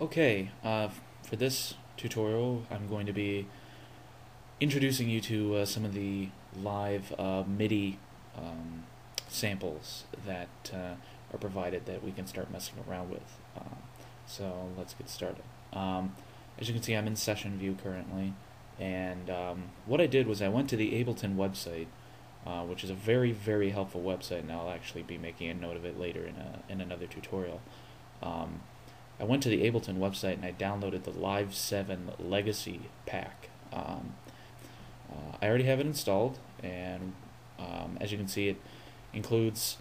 Okay, uh, for this tutorial, I'm going to be introducing you to uh, some of the live uh, MIDI um, samples that uh, are provided that we can start messing around with. Um, so let's get started. Um, as you can see, I'm in session view currently, and um, what I did was I went to the Ableton website, uh, which is a very, very helpful website, and I'll actually be making a note of it later in, a, in another tutorial. Um, I went to the Ableton website and I downloaded the Live 7 Legacy pack. Um, uh, I already have it installed, and um, as you can see, it includes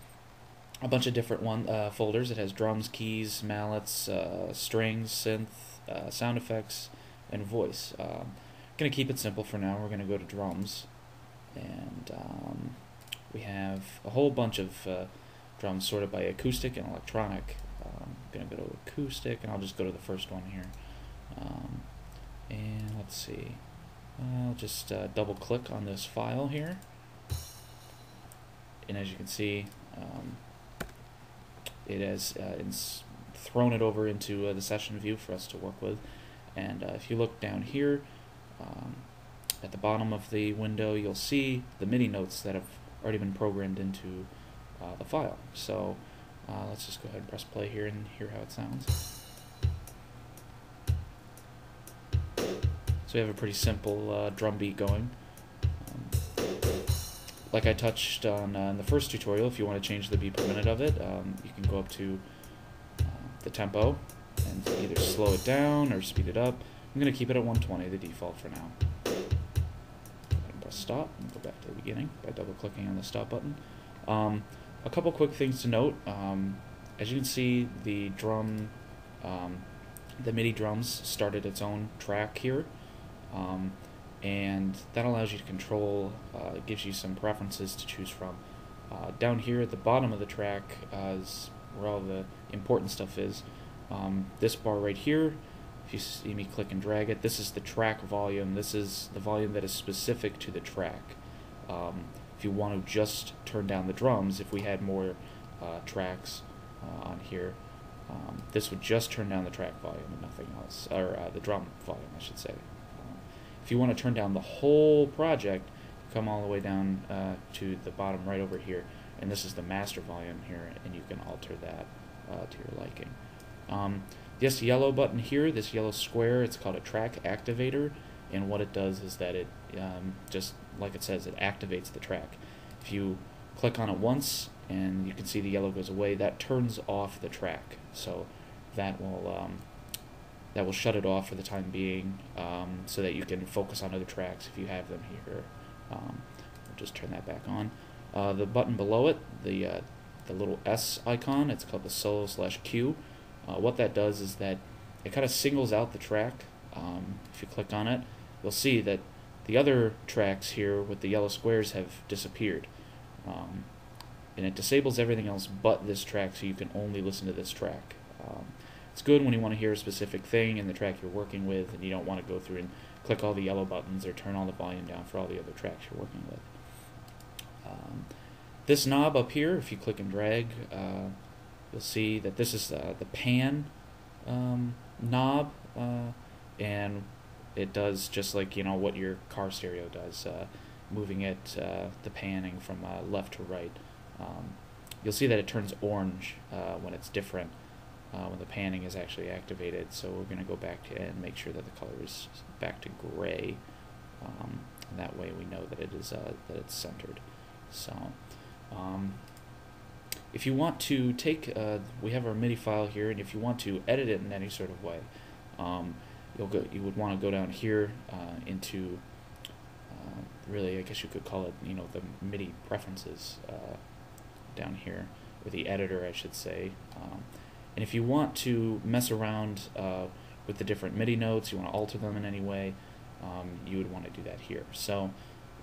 a bunch of different one uh, folders. It has drums, keys, mallets, uh, strings, synth, uh, sound effects, and voice. Um, gonna keep it simple for now. We're gonna go to drums, and um, we have a whole bunch of uh, drums sorted by acoustic and electronic. I'm gonna go to acoustic, and I'll just go to the first one here. Um, and let's see. I'll just uh, double click on this file here. And as you can see, um, it has uh, thrown it over into uh, the session view for us to work with. And uh, if you look down here, um, at the bottom of the window, you'll see the MIDI notes that have already been programmed into uh, the file. So uh, let's just go ahead and press play here and hear how it sounds. So we have a pretty simple uh, drum beat going. Um, like I touched on uh, in the first tutorial, if you want to change the beat per minute of it, um, you can go up to uh, the tempo and either slow it down or speed it up. I'm going to keep it at 120, the default for now. press stop and go back to the beginning by double clicking on the stop button. Um, a couple quick things to note. Um, as you can see, the drum, um, the MIDI drums started its own track here. Um, and that allows you to control, uh, gives you some preferences to choose from. Uh, down here at the bottom of the track uh, is where all the important stuff is. Um, this bar right here, if you see me click and drag it, this is the track volume. This is the volume that is specific to the track. Um, if you want to just turn down the drums, if we had more uh, tracks uh, on here, um, this would just turn down the track volume and nothing else, or uh, the drum volume, I should say. Um, if you want to turn down the whole project, come all the way down uh, to the bottom right over here, and this is the master volume here, and you can alter that uh, to your liking. Um, this yellow button here, this yellow square, it's called a track activator, and what it does is that it um, just like it says, it activates the track. If you click on it once and you can see the yellow goes away, that turns off the track. So that will um, that will shut it off for the time being, um, so that you can focus on other tracks if you have them here. Um, just turn that back on. Uh, the button below it, the uh, the little S icon, it's called the solo slash cue. Uh, what that does is that it kind of singles out the track. Um, if you click on it, you'll see that the other tracks here with the yellow squares have disappeared. Um, and it disables everything else but this track so you can only listen to this track. Um, it's good when you want to hear a specific thing in the track you're working with and you don't want to go through and click all the yellow buttons or turn all the volume down for all the other tracks you're working with. Um, this knob up here, if you click and drag, uh, you'll see that this is uh, the pan um, knob uh, and it does just like you know what your car stereo does, uh, moving it uh, the panning from uh, left to right. Um, you'll see that it turns orange uh, when it's different uh, when the panning is actually activated. So we're going to go back and make sure that the color is back to gray. Um, that way we know that it is uh, that it's centered. So. Um, if you want to take, we have our MIDI file here, and if you want to edit it in any sort of way, um, you'll go you would want to go down here uh, into uh, really I guess you could call it you know the MIDI preferences uh, down here or the editor I should say. Um, and if you want to mess around uh, with the different MIDI notes you want to alter them in any way um, you would want to do that here. So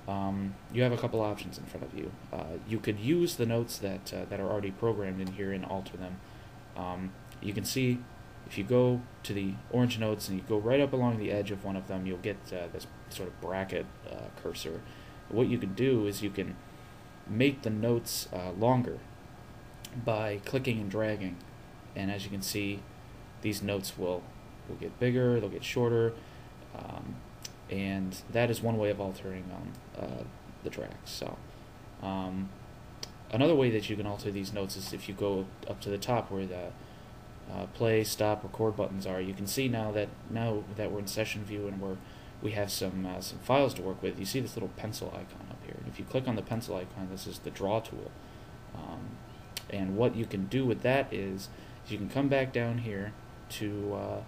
um, you have a couple options in front of you. Uh, you could use the notes that uh, that are already programmed in here and alter them. Um, you can see if you go to the orange notes and you go right up along the edge of one of them, you'll get uh, this sort of bracket uh, cursor. What you can do is you can make the notes uh, longer by clicking and dragging. And as you can see, these notes will will get bigger, they'll get shorter, um, and that is one way of altering um, uh, the tracks. So, um, another way that you can alter these notes is if you go up to the top where the uh, play, stop, record buttons are. You can see now that now that we're in session view and we're we have some uh, some files to work with. You see this little pencil icon up here. If you click on the pencil icon, this is the draw tool. Um, and what you can do with that is, is you can come back down here to uh,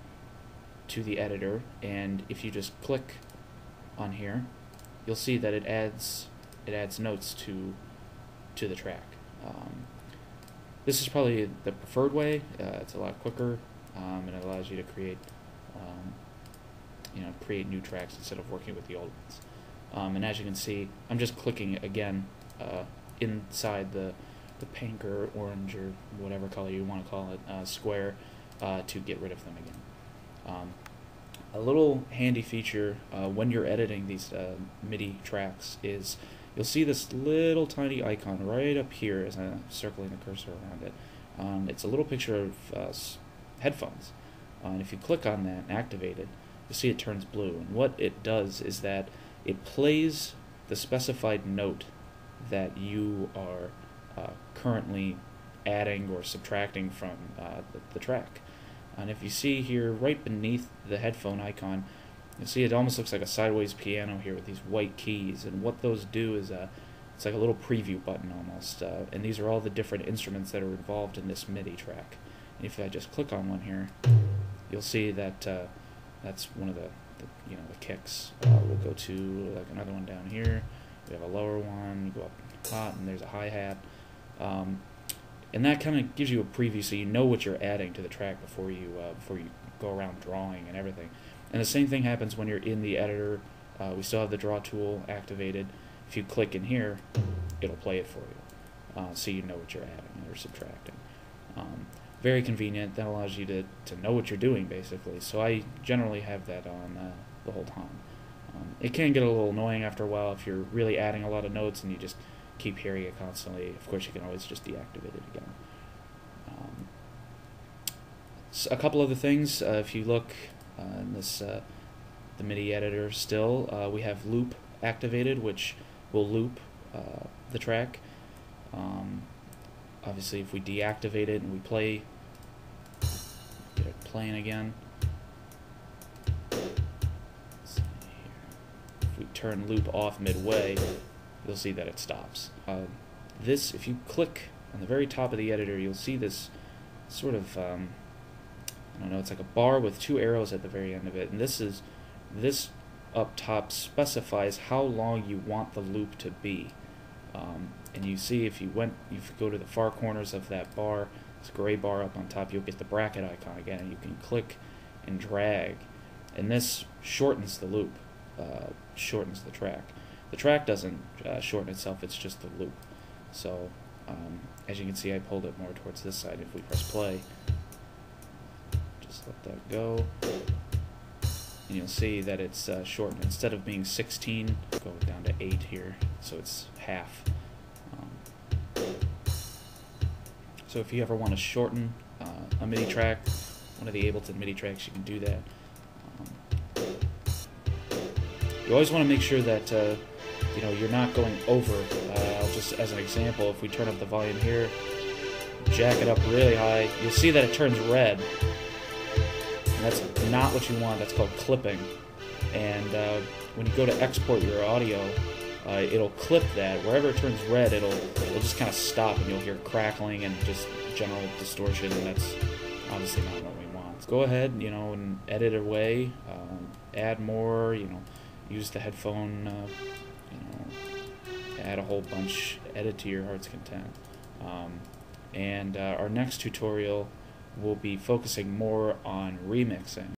to the editor, and if you just click on here, you'll see that it adds it adds notes to to the track. Um, this is probably the preferred way. Uh, it's a lot quicker, um, and it allows you to create, um, you know, create new tracks instead of working with the old ones. Um, and as you can see, I'm just clicking again uh, inside the the pink or orange or whatever color you want to call it uh, square uh, to get rid of them again. Um, a little handy feature uh, when you're editing these uh, MIDI tracks is you'll see this little tiny icon right up here as I'm circling the cursor around it. Um, it's a little picture of uh, headphones. Uh, and if you click on that and activate it, you'll see it turns blue. And what it does is that it plays the specified note that you are uh, currently adding or subtracting from uh, the, the track. And if you see here, right beneath the headphone icon, you see it almost looks like a sideways piano here with these white keys. And what those do is uh, it's like a little preview button almost. Uh, and these are all the different instruments that are involved in this MIDI track. And if I just click on one here, you'll see that uh, that's one of the, the, you know the kicks. Uh, we'll go to like another one down here. We have a lower one. You go up hot, and there's a hi hat. Um, and that kind of gives you a preview, so you know what you're adding to the track before you uh, before you go around drawing and everything. And the same thing happens when you're in the editor. Uh, we still have the draw tool activated. If you click in here, it'll play it for you, uh, so you know what you're adding or subtracting. Um, very convenient. That allows you to, to know what you're doing basically. So I generally have that on uh, the whole time. Um, it can get a little annoying after a while if you're really adding a lot of notes and you just keep hearing it constantly. Of course, you can always just deactivate it again. Um, so a couple other things. Uh, if you look uh, in this uh, the MIDI editor, still uh, we have loop activated, which will loop the track. Um, obviously, if we deactivate it and we play, get it playing again. If we turn loop off midway, you'll see that it stops. Uh, this, if you click on the very top of the editor, you'll see this sort of, um, I don't know, it's like a bar with two arrows at the very end of it, and this is, this up top specifies how long you want the loop to be. Um, and you see if you went, you go to the far corners of that bar, this gray bar up on top, you'll get the bracket icon again, and you can click and drag, and this shortens the loop, uh, shortens the track. The track doesn't uh, shorten itself, it's just the loop. So, um, as you can see, I pulled it more towards this side. If we press play, just let that go. And you'll see that it's uh, shortened. Instead of being 16, go down to 8 here, so it's half. Um, so if you ever want to shorten uh, a MIDI track, one of the Ableton MIDI tracks, you can do that. Um, you always want to make sure that uh, you know, you're not going over. Uh, just as an example, if we turn up the volume here, jack it up really high, you'll see that it turns red. And that's not what you want. That's called clipping. And uh, when you go to export your audio, uh, it'll clip that. Wherever it turns red, it'll it'll just kind of stop, and you'll hear crackling and just general distortion. And that's obviously not what we want. Go ahead, you know, and edit away, um, add more, you know, use the headphone uh, you know, add a whole bunch, edit to your heart's content. Um, and uh, our next tutorial will be focusing more on remixing.